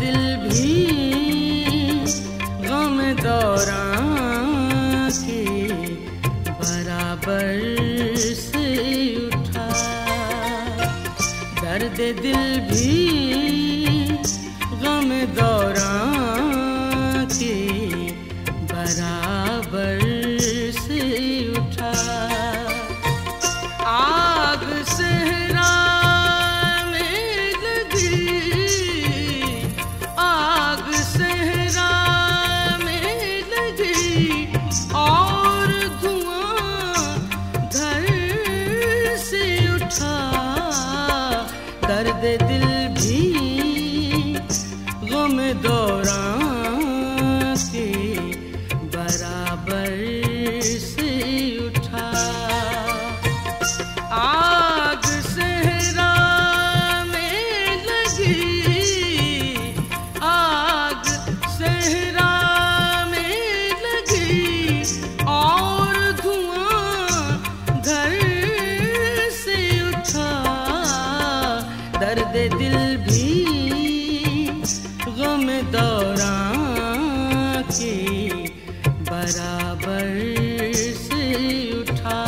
दिल भी गम दौरा के बराबर से उठा। दर्द दिल भी गम दौरा के बराबर दिल भी दिल भी गम दौरा के बराबर से उठा।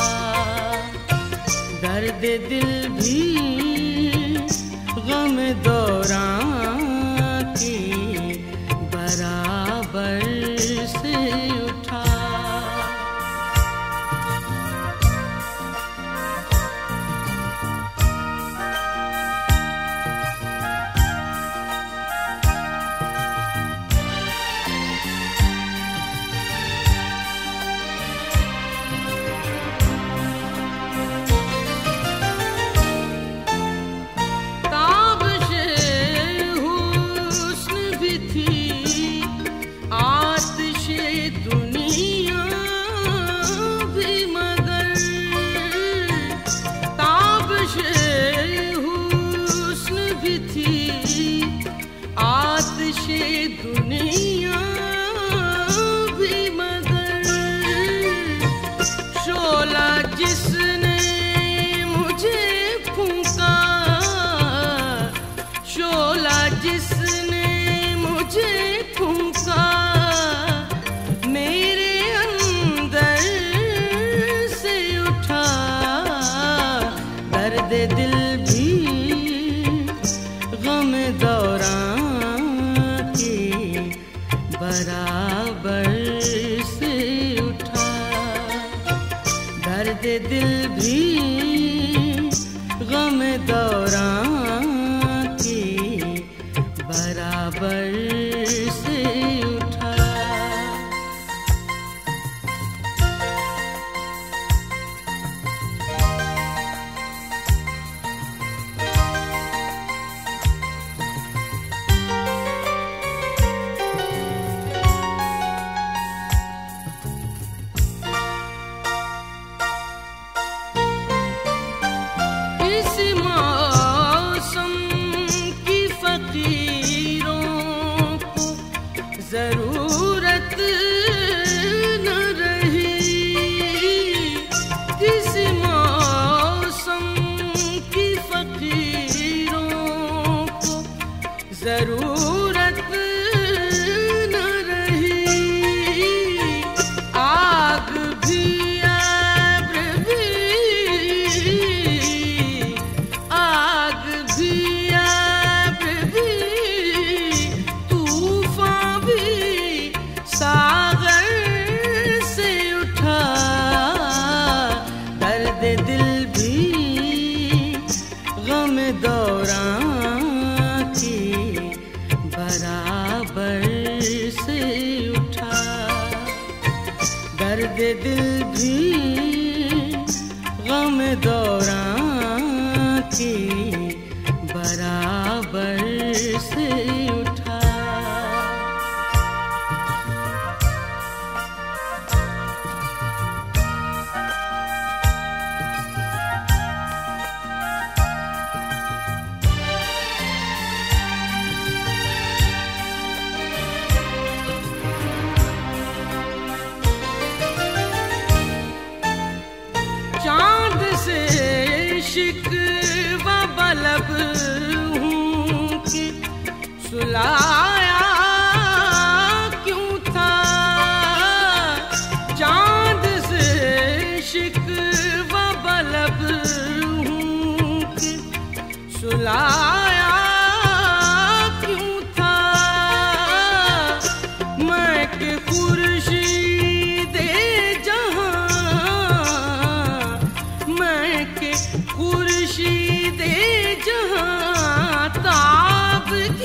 दर्द दिल भी दर्द दिल भी गम दौरान ज़रूरत न रही। किस मौसम की फकीरों को ज़रूर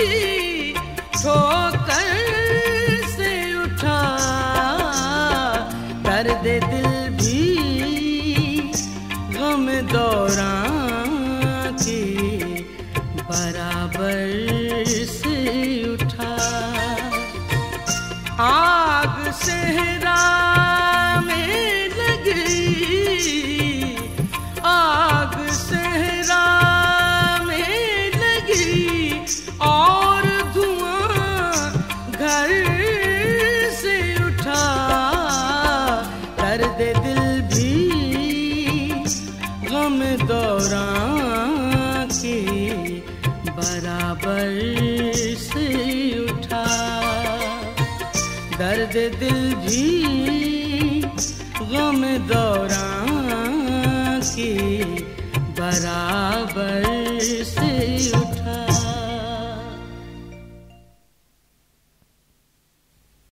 you. दौरान के बराबर से उठा। दर्द दिल जी गम दौरान की बराबर